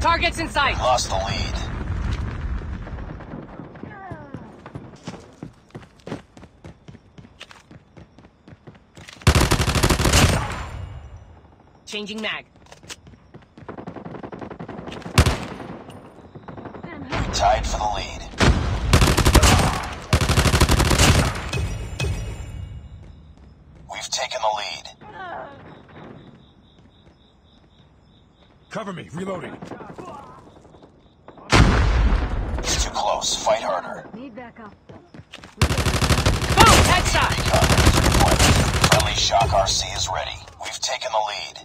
Targets in sight. Lost the lead. Changing mag. Tied for the lead. We've taken the lead. Cover me, reloading. It's too close. Fight harder. Need backup. Boom! Headshot! Deployment. Friendly Shock RC is ready. We've taken the lead.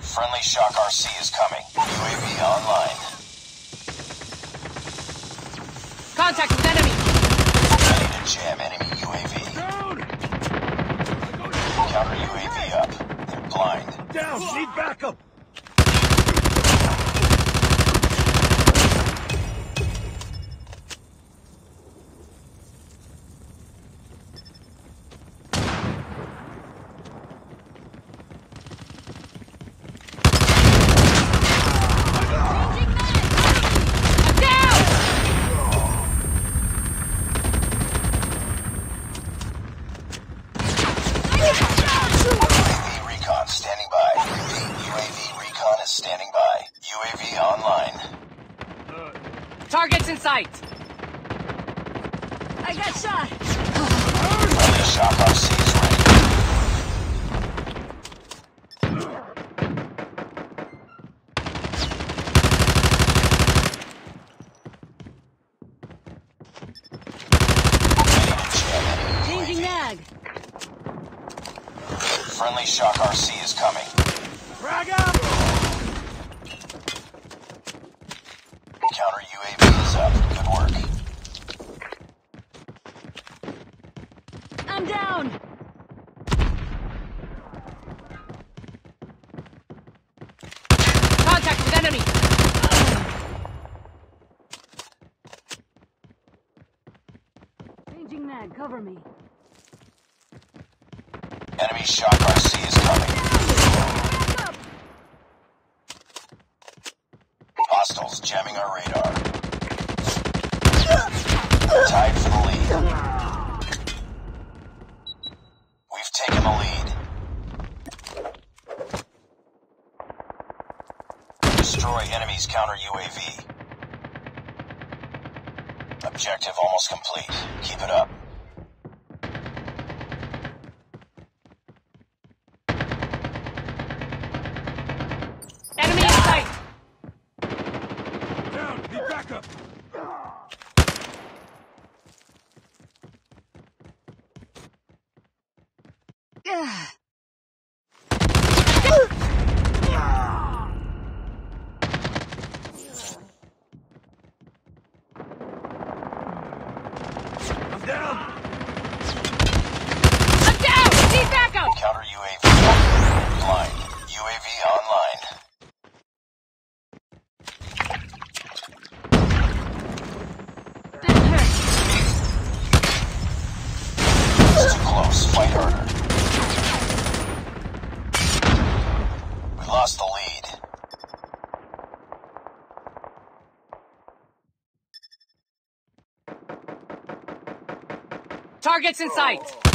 Friendly Shock RC is coming. UAV online. Contact with enemy. Ready to jam enemy UAV. Down! Counter UAV up. They're blind. Down! Need backup! I'm down! UAV recon standing by. UAV recon is standing by. UAV online. Targets in sight. I got shot. Friendly Shock RC is ready. Ready to jam enemy Changing mag. Friendly Shock RC is coming. Frag out! Counter UAV is up. Good work. I'm down. Contact with enemy. Changing mag. Cover me. Enemy Shock RC is coming. Hostiles jamming our radar. Tied for the lead. We've taken the lead. Destroy enemy's counter UAV. Objective almost complete. Keep it up. Enemy in sight. Down! Need backup! I'm Targets in sight.